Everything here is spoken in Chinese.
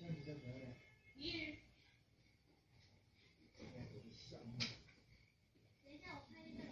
等一，下我拍一下。